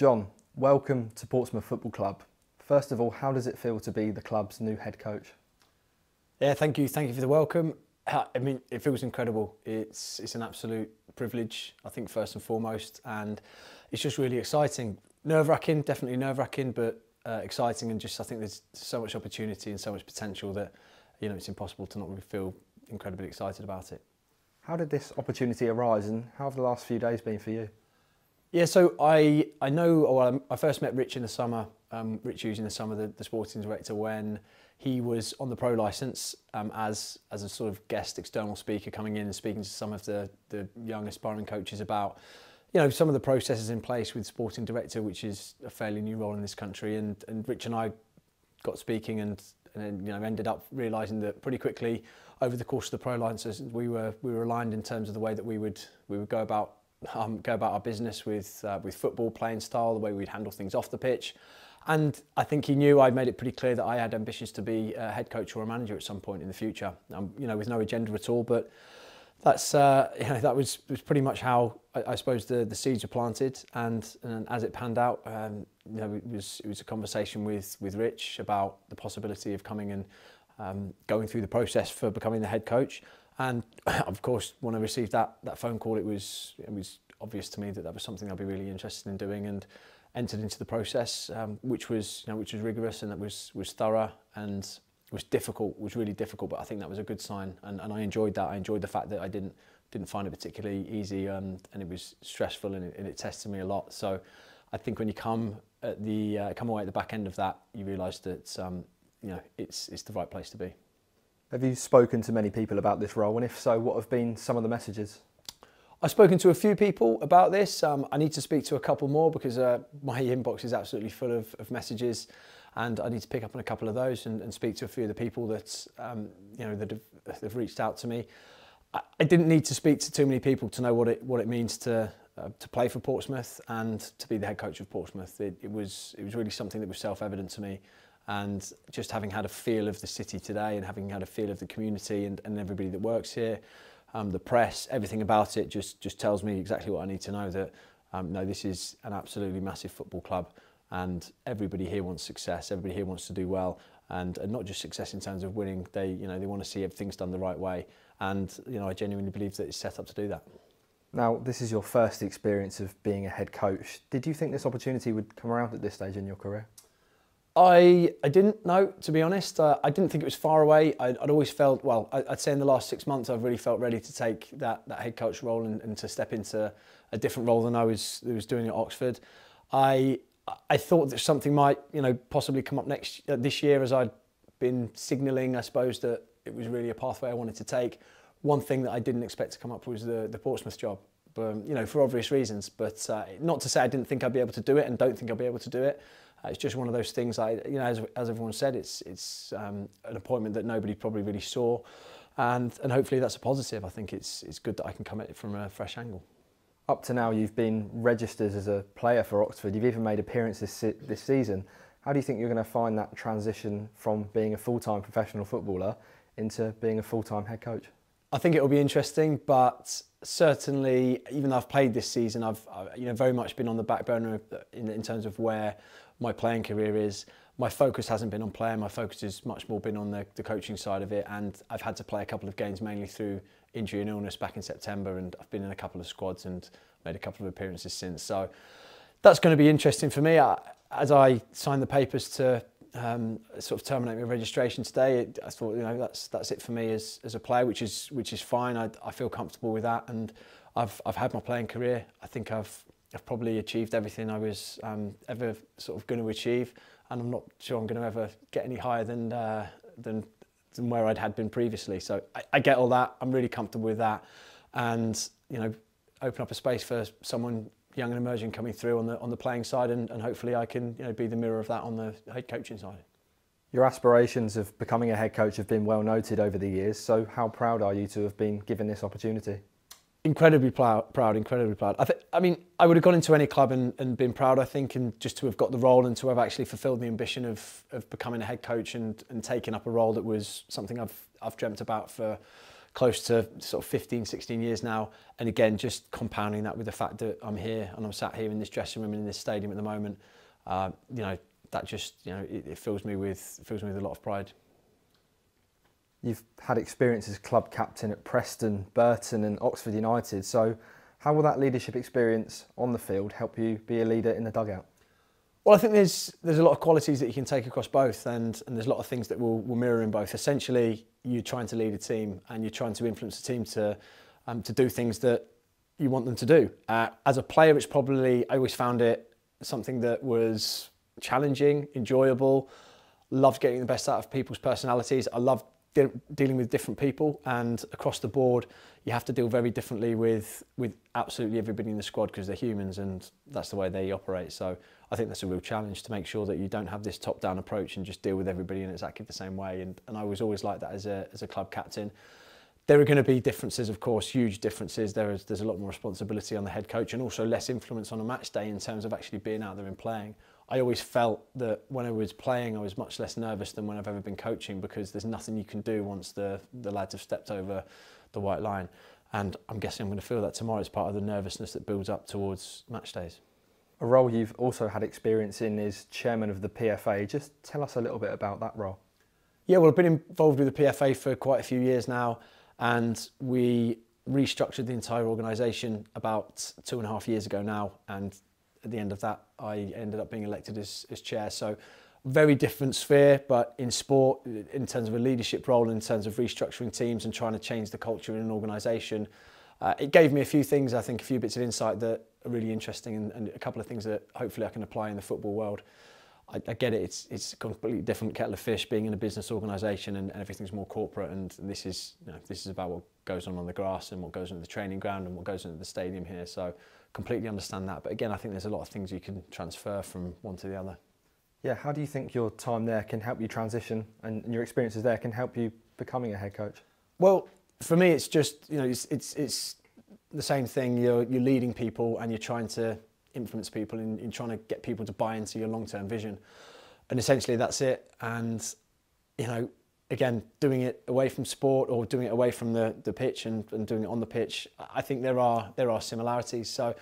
John, welcome to Portsmouth Football Club. First of all, how does it feel to be the club's new head coach? Yeah, thank you. Thank you for the welcome. I mean, it feels incredible. It's it's an absolute privilege, I think, first and foremost, and it's just really exciting. Nerve wracking, definitely nerve wracking, but uh, exciting, and just I think there's so much opportunity and so much potential that you know it's impossible to not really feel incredibly excited about it. How did this opportunity arise, and how have the last few days been for you? Yeah, so I I know well I first met Rich in the summer, um, Rich Hughes in the summer, the, the sporting director, when he was on the pro license um, as as a sort of guest external speaker coming in and speaking to some of the the young aspiring coaches about you know some of the processes in place with sporting director, which is a fairly new role in this country, and and Rich and I got speaking and and you know ended up realising that pretty quickly over the course of the pro license we were we were aligned in terms of the way that we would we would go about um, go about our business with uh, with football playing style, the way we'd handle things off the pitch. And I think he knew I made it pretty clear that I had ambitions to be a head coach or a manager at some point in the future. Um, you know, with no agenda at all, but that's uh, you know that was was pretty much how I, I suppose the the seeds were planted, and, and as it panned out, um, you know, it was it was a conversation with with Rich about the possibility of coming and um, going through the process for becoming the head coach. And of course, when I received that that phone call, it was it was obvious to me that that was something I'd be really interested in doing, and entered into the process, um, which was you know which was rigorous and that was was thorough and was difficult. Was really difficult, but I think that was a good sign, and, and I enjoyed that. I enjoyed the fact that I didn't didn't find it particularly easy, um, and it was stressful, and it, and it tested me a lot. So, I think when you come at the uh, come away at the back end of that, you realise that um, you know it's it's the right place to be. Have you spoken to many people about this role? And if so, what have been some of the messages? I've spoken to a few people about this. Um, I need to speak to a couple more because uh, my inbox is absolutely full of, of, messages and I need to pick up on a couple of those and, and speak to a few of the people that, um, you know, that have, have, reached out to me. I, I, didn't need to speak to too many people to know what it, what it means to, uh, to play for Portsmouth and to be the head coach of Portsmouth. It, it, was, it was really something that was self-evident to me and just having had a feel of the city today and having had a feel of the community and, and everybody that works here, um, the press, everything about it just just tells me exactly what I need to know that um, no, this is an absolutely massive football club and everybody here wants success, everybody here wants to do well and, and not just success in terms of winning, they you know they want to see everything's done the right way and you know I genuinely believe that it's set up to do that. Now, this is your first experience of being a head coach. Did you think this opportunity would come around at this stage in your career? I, I didn't know, to be honest. Uh, I didn't think it was far away. I'd, I'd always felt, well, I'd say in the last six months, I've really felt ready to take that, that head coach role and, and to step into a different role than I was, was doing at Oxford. I, I thought that something might, you know, possibly come up next uh, this year as I'd been signalling, I suppose, that it was really a pathway I wanted to take. One thing that I didn't expect to come up was the, the Portsmouth job, um, you know, for obvious reasons. But uh, not to say I didn't think I'd be able to do it and don't think I'll be able to do it. Uh, it's just one of those things. I, you know, as, as everyone said, it's it's um, an appointment that nobody probably really saw, and and hopefully that's a positive. I think it's it's good that I can come at it from a fresh angle. Up to now, you've been registered as a player for Oxford. You've even made appearances this season. How do you think you're going to find that transition from being a full-time professional footballer into being a full-time head coach? I think it will be interesting, but certainly, even though I've played this season, I've you know very much been on the back burner in, in terms of where my playing career is. My focus hasn't been on playing, my focus has much more been on the, the coaching side of it and I've had to play a couple of games mainly through injury and illness back in September and I've been in a couple of squads and made a couple of appearances since. So that's going to be interesting for me. I, as I signed the papers to um, sort of terminate my registration today, it, I thought you know that's that's it for me as, as a player, which is which is fine. I, I feel comfortable with that, and I've I've had my playing career. I think I've I've probably achieved everything I was um, ever sort of going to achieve, and I'm not sure I'm going to ever get any higher than uh, than than where I'd had been previously. So I, I get all that. I'm really comfortable with that, and you know, open up a space for someone young and emerging coming through on the on the playing side, and, and hopefully I can you know be the mirror of that on the head coaching side. Your aspirations of becoming a head coach have been well noted over the years. So how proud are you to have been given this opportunity? Incredibly proud, proud, incredibly proud. I, th- I mean, I would have gone into any club and, and been proud, I think, and just to have got the role and to have actually fulfilled the ambition of, of becoming a head coach and, and taking up a role that was something I've, I've dreamt about for close to sort of 15, 16 years now. And again, just compounding that with the fact that I'm here and I'm sat here in this dressing room and in this stadium at the moment, uh, you know, that just, you know, it, it fills me with fills me with a lot of pride. You've had experience as club captain at Preston, Burton, and Oxford United. So, how will that leadership experience on the field help you be a leader in the dugout? Well, I think there's there's a lot of qualities that you can take across both, and, and there's a lot of things that will, will mirror in both. Essentially, you're trying to lead a team, and you're trying to influence a team to um, to do things that you want them to do. Uh, as a player, it's probably I always found it something that was challenging, enjoyable. Loved getting the best out of people's personalities. I loved de- dealing with different people, and across the board, you have to deal very differently with with absolutely everybody in the squad because they're humans, and that's the way they operate. So I think that's a real challenge to make sure that you don't have this top-down approach and just deal with everybody in exactly the same way. And, and I was always like that as a, as a club captain. There are going to be differences, of course, huge differences. There is, there's a lot more responsibility on the head coach and also less influence on a match day in terms of actually being out there and playing. I always felt that when I was playing, I was much less nervous than when I've ever been coaching because there's nothing you can do once the, the lads have stepped over the white line. And I'm guessing I'm going to feel that tomorrow as part of the nervousness that builds up towards match days. A role you've also had experience in is chairman of the PFA. Just tell us a little bit about that role. Yeah, well, I've been involved with the PFA for quite a few years now, and we restructured the entire organisation about two and a half years ago now. And at the end of that, I ended up being elected as, as chair. So, very different sphere, but in sport, in terms of a leadership role, in terms of restructuring teams and trying to change the culture in an organisation, uh, it gave me a few things, I think, a few bits of insight that are really interesting and, and a couple of things that hopefully I can apply in the football world. I, I get it, it's, it's a completely different kettle of fish being in a business organisation and, and everything's more corporate and this is, you know, this is about what goes on on the grass and what goes on the training ground and what goes on in the stadium here. So completely understand that. But again, I think there's a lot of things you can transfer from one to the other. Yeah, how do you think your time there can help you transition and your experiences there can help you becoming a head coach? Well, for me, it's just, you know, it's, it's, it's the same thing. You're, you're leading people and you're trying to influence people in, in trying to get people to buy into your long-term vision. And essentially that's it. And, you know, again, doing it away from sport or doing it away from the, the pitch and, and doing it on the pitch, I think there are, there are similarities. So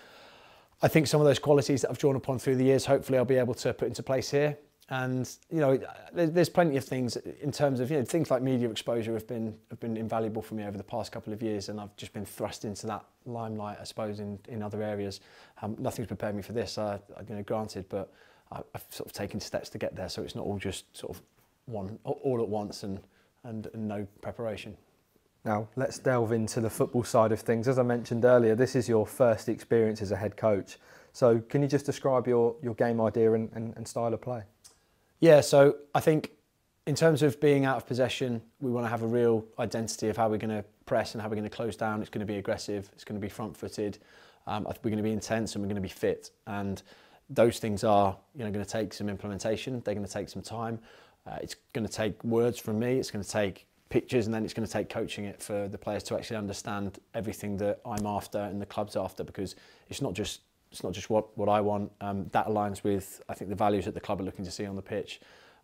I think some of those qualities that I've drawn upon through the years, hopefully I'll be able to put into place here. And you know, there's plenty of things in terms of you know things like media exposure have been have been invaluable for me over the past couple of years, and I've just been thrust into that limelight, I suppose, in in other areas. Um, nothing's prepared me for this, uh, you know, granted, but I've sort of taken steps to get there, so it's not all just sort of one all at once and and, and no preparation. Now, let's delve into the football side of things. As I mentioned earlier, this is your first experience as a head coach. So, can you just describe your, your game idea and, and, and style of play? Yeah, so I think in terms of being out of possession, we want to have a real identity of how we're going to press and how we're going to close down. It's going to be aggressive, it's going to be front footed, um, we're going to be intense and we're going to be fit. And those things are you know, going to take some implementation, they're going to take some time. Uh, it's going to take words from me, it's going to take pictures, and then it's going to take coaching it for the players to actually understand everything that I'm after and the club's after because it's not just it's not just what, what I want. Um, that aligns with, I think, the values that the club are looking to see on the pitch.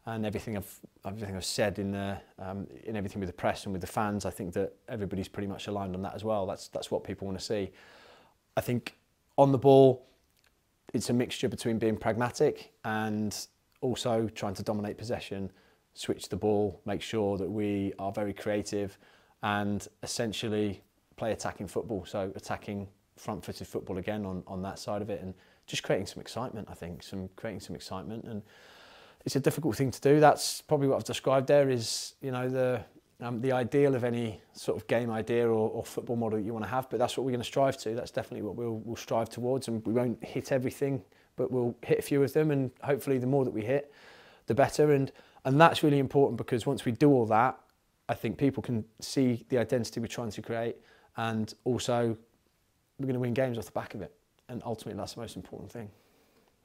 And everything I've, everything I've said in, the, um, in everything with the press and with the fans, I think that everybody's pretty much aligned on that as well. That's, that's what people want to see. I think on the ball, it's a mixture between being pragmatic and also trying to dominate possession, switch the ball, make sure that we are very creative and essentially play attacking football. So attacking front-footed football again on, on that side of it and just creating some excitement, I think, some creating some excitement. And it's a difficult thing to do. That's probably what I've described there is, you know, the, um, the ideal of any sort of game idea or, or football model you want to have, but that's what we're going to strive to. That's definitely what we'll, we'll strive towards and we won't hit everything, but we'll hit a few of them and hopefully the more that we hit, the better. And, and that's really important because once we do all that, I think people can see the identity we're trying to create and also we're going to win games off the back of it. And ultimately, that's the most important thing.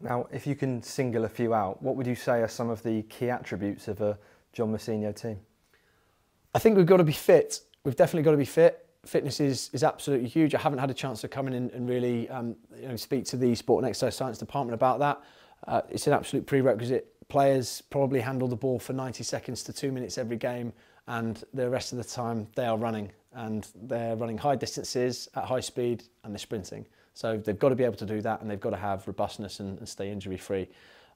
Now, if you can single a few out, what would you say are some of the key attributes of a John Mousinho team? I think we've got to be fit. We've definitely got to be fit. Fitness is, is absolutely huge. I haven't had a chance to come in and, and really um, you know, speak to the Sport and Exercise Science Department about that. Uh, it's an absolute prerequisite. Players probably handle the ball for 90 seconds to two minutes every game, and the rest of the time they are running. and they're running high distances at high speed and they're sprinting. So they've got to be able to do that and they've got to have robustness and, and stay injury free.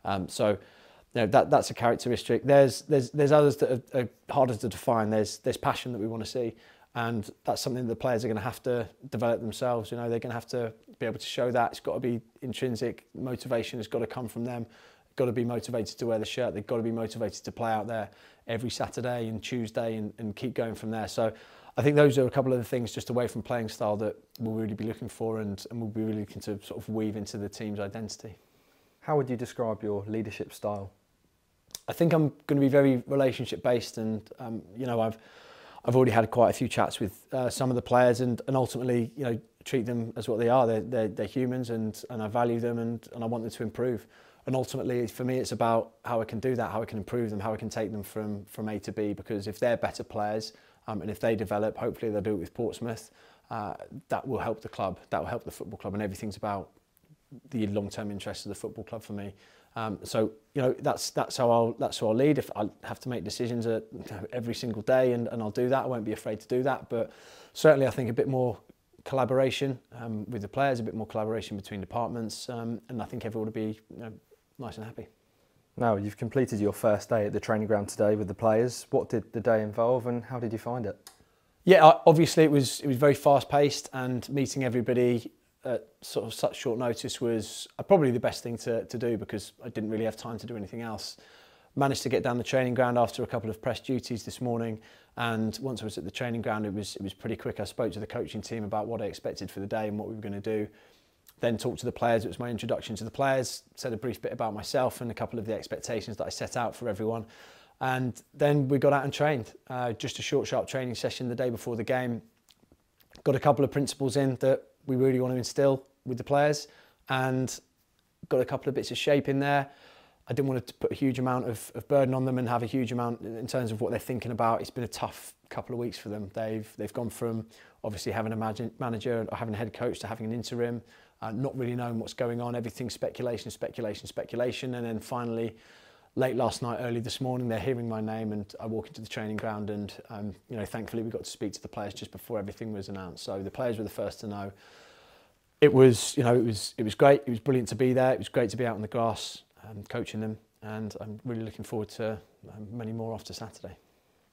Um, so you know, that, that's a characteristic. There's, there's, there's others that are, are harder to define. There's, there's passion that we want to see. And that's something the players are going to have to develop themselves. You know, they're going to have to be able to show that. It's got to be intrinsic. Motivation has got to come from them. Got to be motivated to wear the shirt. They've got to be motivated to play out there every Saturday and Tuesday and, and keep going from there. So I think those are a couple of the things just away from playing style that we'll really be looking for and, and we'll be really looking to sort of weave into the team's identity. How would you describe your leadership style? I think I'm going to be very relationship based and um, you know I've I've already had quite a few chats with uh, some of the players and, and ultimately, you know, treat them as what they are. They're, they're, they're humans and, and I value them and, and I want them to improve. And ultimately, for me, it's about how I can do that, how I can improve them, how I can take them from, from A to B, because if they're better players um, and if they develop, hopefully they'll do it with Portsmouth, uh, that will help the club, that will help the football club and everything's about the long-term interests of the football club for me um, so you know that's that's how I'll that's how I'll lead if I have to make decisions at, you know, every single day and, and I'll do that I won't be afraid to do that but certainly I think a bit more collaboration um, with the players a bit more collaboration between departments um, and I think everyone will be you know, nice and happy. Now, you've completed your first day at the training ground today with the players. What did the day involve and how did you find it? Yeah, obviously it was it was very fast paced and meeting everybody at sort of such short notice was uh, probably the best thing to, to do because I didn't really have time to do anything else. Managed to get down the training ground after a couple of press duties this morning and once I was at the training ground it was it was pretty quick. I spoke to the coaching team about what I expected for the day and what we were going to do then talked to the players. It was my introduction to the players, said a brief bit about myself and a couple of the expectations that I set out for everyone. And then we got out and trained. Uh, just a short, sharp training session the day before the game. Got a couple of principles in that we really want to instill with the players and got a couple of bits of shape in there. I didn't want to put a huge amount of, of burden on them and have a huge amount in terms of what they're thinking about. It's been a tough couple of weeks for them. They've they've gone from obviously having a manager or having a head coach to having an interim uh, not really knowing what's going on, everything speculation, speculation, speculation. And then finally, late last night, early this morning, they're hearing my name and I walk into the training ground and, um, you know, thankfully we got to speak to the players just before everything was announced. So the players were the first to know. It was, you know, it was, it was great. It was brilliant to be there. It was great to be out on the grass, um, coaching them. And I'm really looking forward to um, many more after Saturday.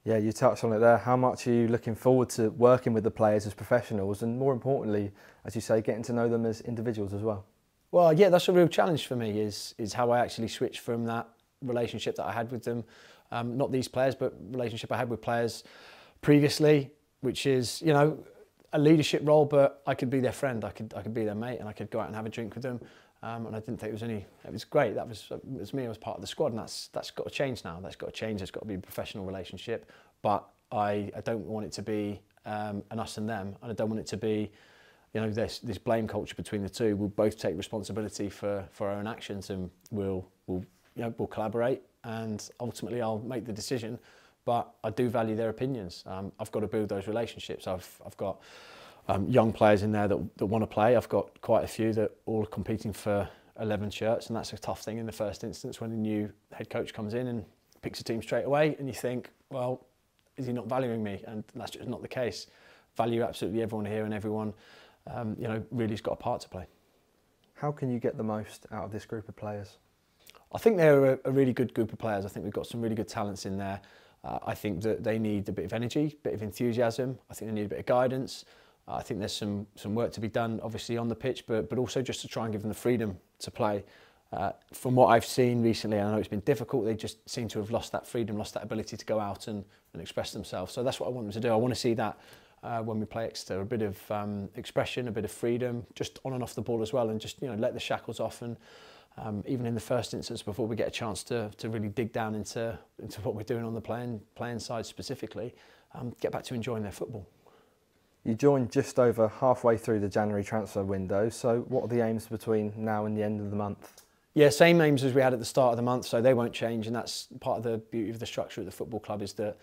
Yeah, you touched on it there. How much are you looking forward to working with the players as professionals and more importantly, as you say, getting to know them as individuals as well? Well, yeah, that's a real challenge for me is, is how I actually switch from that relationship that I had with them, um, not these players, but relationship I had with players previously, which is, you know, a leadership role, but I could be their friend, I could, I could be their mate and I could go out and have a drink with them. Um, and I didn't think it was any. It was great. That was, it was me. I was part of the squad, and that's that's got to change now. That's got to change. There's got to be a professional relationship. But I, I don't want it to be um, an us and them, and I don't want it to be, you know, this this blame culture between the two. We'll both take responsibility for for our own actions, and we'll we'll you know we'll collaborate, and ultimately I'll make the decision. But I do value their opinions. Um, I've got to build those relationships. I've I've got um, young players in there that, that want to play. I've got quite a few that all are competing for 11 shirts, and that's a tough thing in the first instance when a new head coach comes in and picks a team straight away, and you think, well, is he not valuing me? And that's just not the case. Value absolutely everyone here, and everyone, um, you know, really has got a part to play. How can you get the most out of this group of players? I think they're a, a really good group of players. I think we've got some really good talents in there. Uh, I think that they need a bit of energy, a bit of enthusiasm. I think they need a bit of guidance. Uh, I think there's some some work to be done, obviously on the pitch, but but also just to try and give them the freedom to play. Uh, from what I've seen recently, I know it's been difficult. They just seem to have lost that freedom, lost that ability to go out and, and express themselves. So that's what I want them to do. I want to see that uh, when we play Exeter, a bit of um, expression, a bit of freedom, just on and off the ball as well, and just you know let the shackles off and. Um, even in the first instance, before we get a chance to, to really dig down into, into what we're doing on the playing, playing side specifically, um, get back to enjoying their football. You joined just over halfway through the January transfer window, so what are the aims between now and the end of the month? Yeah, same aims as we had at the start of the month, so they won't change, and that's part of the beauty of the structure of the football club is that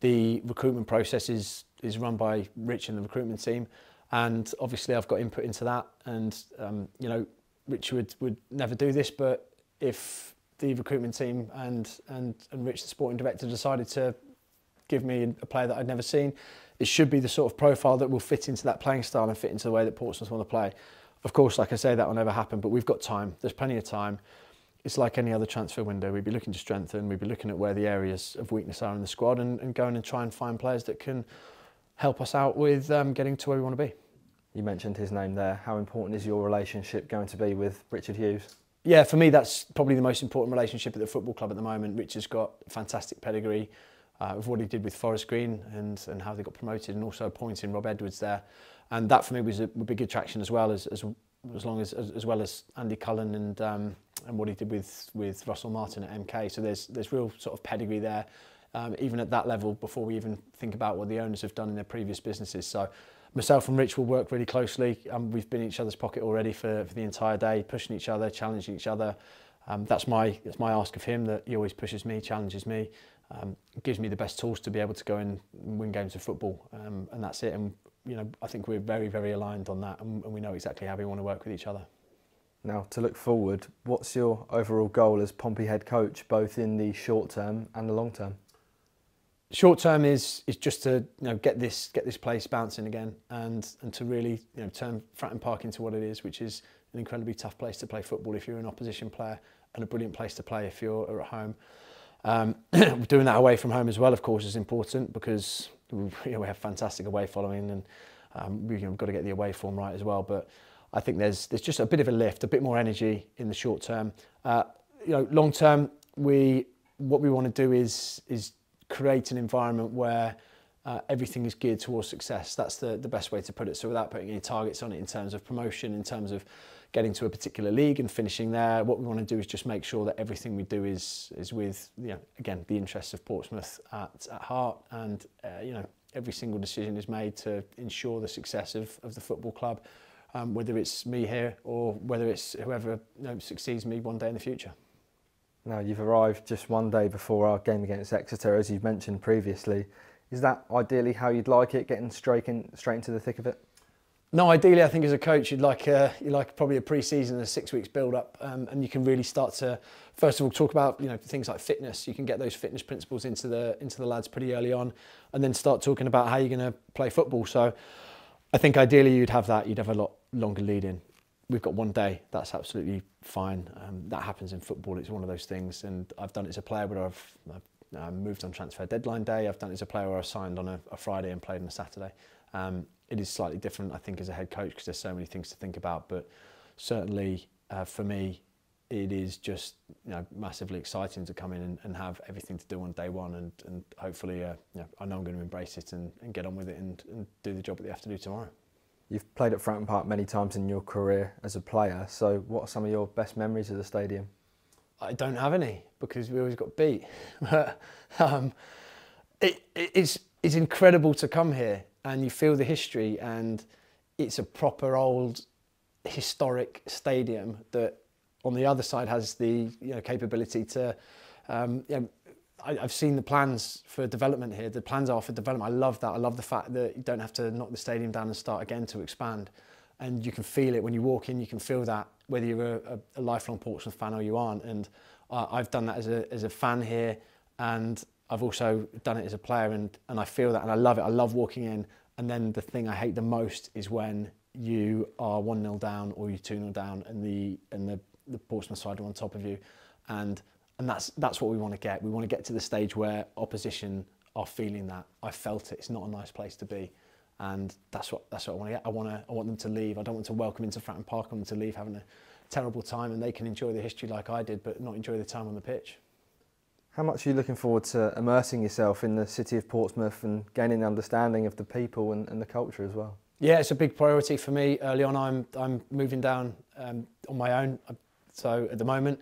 the recruitment process is, is run by Rich and the recruitment team, and obviously I've got input into that, and um, you know, Rich would, would never do this, but if the recruitment team and, and, and Rich, the sporting director, decided to give me a player that I'd never seen, it should be the sort of profile that will fit into that playing style and fit into the way that Portsmouth want to play. Of course, like I say, that will never happen, but we've got time. There's plenty of time. It's like any other transfer window. We'd be looking to strengthen. We'd be looking at where the areas of weakness are in the squad and, and going and try and find players that can help us out with um, getting to where we want to be. You mentioned his name there. How important is your relationship going to be with Richard Hughes? Yeah, for me, that's probably the most important relationship at the football club at the moment. Richard's got fantastic pedigree uh, of what he did with Forest Green and, and how they got promoted, and also appointing Rob Edwards there. And that for me was a, big attraction as well as, as as long as as, as well as Andy Cullen and um, and what he did with with Russell Martin at MK. So there's there's real sort of pedigree there, um, even at that level before we even think about what the owners have done in their previous businesses. So myself and Rich will work really closely. Um, we've been in each other's pocket already for, for the entire day, pushing each other, challenging each other. Um, that's my that's my ask of him that he always pushes me, challenges me, um, gives me the best tools to be able to go and win games of football, um, and that's it. And you know, I think we're very very aligned on that, and, and we know exactly how we want to work with each other. Now, to look forward, what's your overall goal as Pompey head coach, both in the short term and the long term? Short term is is just to you know get this get this place bouncing again and and to really you know turn Fratton Park into what it is, which is an incredibly tough place to play football if you're an opposition player and a brilliant place to play if you're at home. Um, doing that away from home as well, of course, is important because you know, we have fantastic away following and um, we've you know, got to get the away form right as well. But I think there's there's just a bit of a lift, a bit more energy in the short term. Uh, you know, long term, we what we want to do is is create an environment where uh, everything is geared towards success. That's the, the best way to put it. So without putting any targets on it in terms of promotion, in terms of getting to a particular league and finishing there, what we want to do is just make sure that everything we do is is with, you know, again, the interests of Portsmouth at, at heart and, uh, you know, every single decision is made to ensure the success of, of the football club, um, whether it's me here or whether it's whoever you know, succeeds me one day in the future. Now, you've arrived just one day before our game against Exeter, as you've mentioned previously. Is that ideally how you'd like it, getting straight, in, straight into the thick of it? No, ideally, I think as a coach, you'd like a, you like probably a pre-season, a six weeks build-up, um, and you can really start to, first of all, talk about you know things like fitness. You can get those fitness principles into the into the lads pretty early on, and then start talking about how you're going to play football. So, I think ideally you'd have that. You'd have a lot longer lead in. We've got one day. That's absolutely fine. Um, that happens in football. It's one of those things, and I've done it as a player, but I've, I've uh, moved on transfer deadline day. I've done it as a player where I signed on a, a Friday and played on a Saturday. Um, it is slightly different, I think, as a head coach because there's so many things to think about. But certainly uh, for me, it is just you know massively exciting to come in and, and have everything to do on day one, and and hopefully, uh, you know, I know I'm going to embrace it and, and get on with it and, and do the job that they have to do tomorrow. You've played at Fratton Park many times in your career as a player. So, what are some of your best memories of the stadium? I don't have any because we always got beat. um, it, it's it's incredible to come here and you feel the history and it's a proper old historic stadium that on the other side has the you know, capability to um, you know, I, have seen the plans for development here. The plans are for development. I love that. I love the fact that you don't have to knock the stadium down and start again to expand. And you can feel it when you walk in. You can feel that whether you're a, a lifelong Portsmouth fan or you aren't. And uh, I've done that as a, as a fan here, and I've also done it as a player and, and I feel that and I love it. I love walking in. And then the thing I hate the most is when you are 1 0 down or you're 2 0 down and the and the, the Portsmouth side are on top of you. And and that's that's what we want to get. We want to get to the stage where opposition are feeling that. I felt it. It's not a nice place to be. And that's what that's what I want to get. I want to I want them to leave. I don't want to welcome into Fratton Park. I want them to leave having a terrible time and they can enjoy the history like I did, but not enjoy the time on the pitch. How much are you looking forward to immersing yourself in the city of Portsmouth and gaining an understanding of the people and, and the culture as well? Yeah, it's a big priority for me. Early on, I'm I'm moving down um, on my own. So at the moment,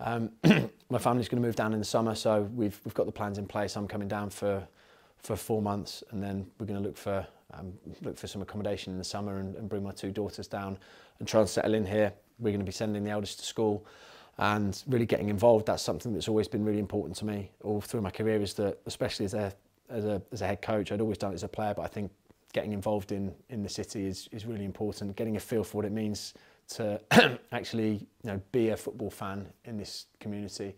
Um, my family's going to move down in the summer, so we've, we've got the plans in place. I'm coming down for, for four months, and then we're going to look for, um, look for some accommodation in the summer and, and bring my two daughters down and try and settle in here. We're going to be sending the eldest to school and really getting involved. That's something that's always been really important to me all through my career is that, especially as a, as a, as a head coach, I'd always done it as a player, but I think getting involved in, in the city is, is really important. Getting a feel for what it means to actually you know be a football fan in this community.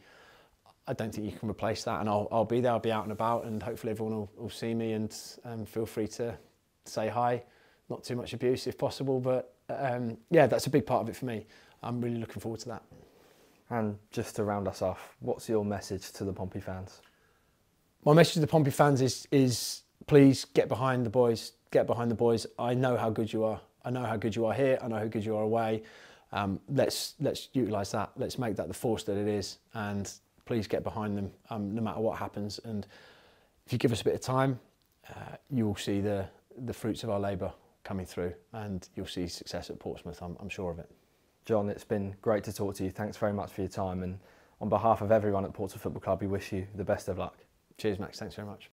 I don't think you can replace that, and I'll, I'll be there. I'll be out and about, and hopefully everyone will, will see me and um, feel free to say hi. Not too much abuse if possible, but um, yeah, that's a big part of it for me. I'm really looking forward to that. And just to round us off, what's your message to the Pompey fans? My message to the Pompey fans is is please get behind the boys. Get behind the boys. I know how good you are. I know how good you are here. I know how good you are away. Um, let's let's utilise that. Let's make that the force that it is, and please get behind them um, no matter what happens. And if you give us a bit of time, uh, you will see the the fruits of our labour coming through, and you'll see success at Portsmouth. I'm, I'm sure of it. John, it's been great to talk to you. Thanks very much for your time, and on behalf of everyone at Portsmouth Football Club, we wish you the best of luck. Cheers, Max. Thanks very much.